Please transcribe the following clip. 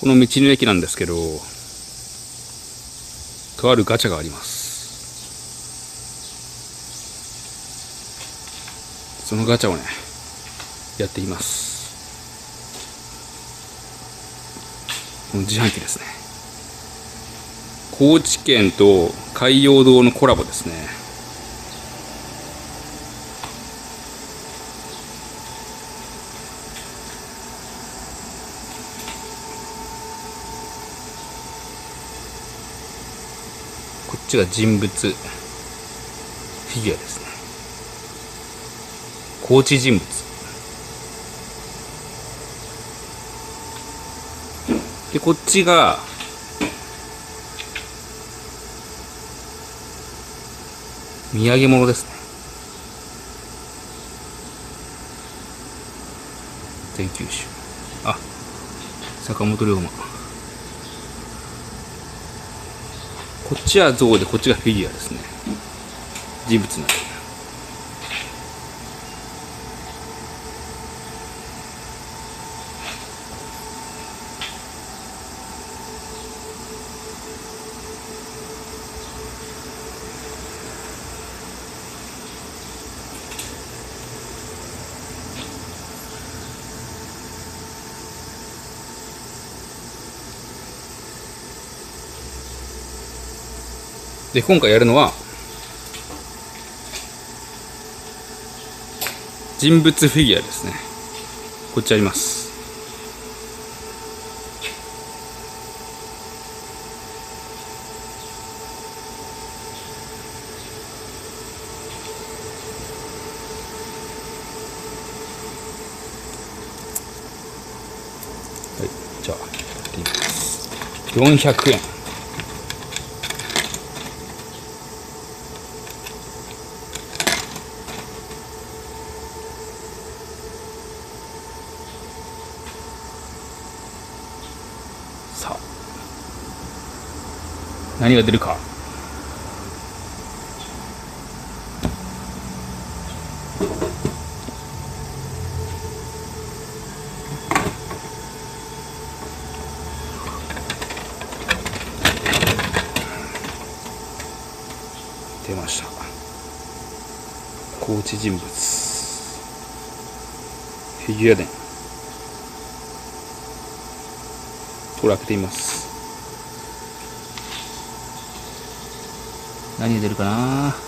この道の駅なんですけど、とあるガチャがあります。そのガチャをね、やっています。この自販機ですね。高知県と海洋堂のコラボですね。ちが人物フィギュアですね。高知人物。で、こっちが、土産物ですね。全九州。あ、坂本龍馬。こっちは象で、こっちがフィギュアですね。人物なんです。で、今回やるのは、人物フィギュアですね。こっちあります。はい、じゃあ、400円。さあ。何が出るか。出ました。高知人物。フィギュア伝これ開けてみます。何が出るかな？